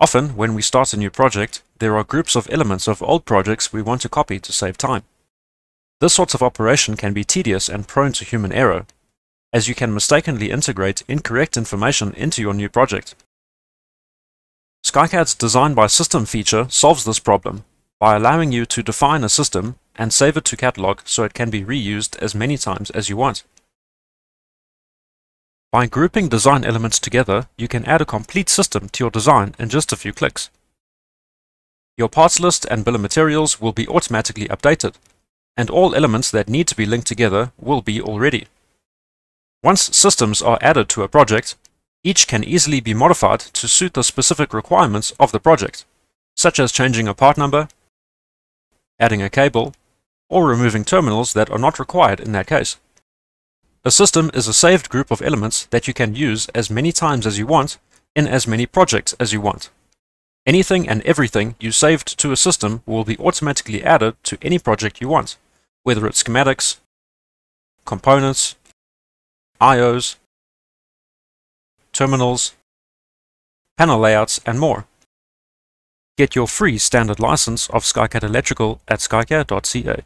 Often, when we start a new project, there are groups of elements of old projects we want to copy to save time. This sort of operation can be tedious and prone to human error, as you can mistakenly integrate incorrect information into your new project. SkyCAD's Design by System feature solves this problem by allowing you to define a system and save it to catalog so it can be reused as many times as you want. By grouping design elements together, you can add a complete system to your design in just a few clicks. Your parts list and bill of materials will be automatically updated, and all elements that need to be linked together will be already. Once systems are added to a project, each can easily be modified to suit the specific requirements of the project, such as changing a part number, adding a cable, or removing terminals that are not required in that case. A system is a saved group of elements that you can use as many times as you want in as many projects as you want. Anything and everything you saved to a system will be automatically added to any project you want, whether it's schematics, components, IOs, terminals, panel layouts, and more. Get your free standard license of SkyCAD Electrical at skycad.ca.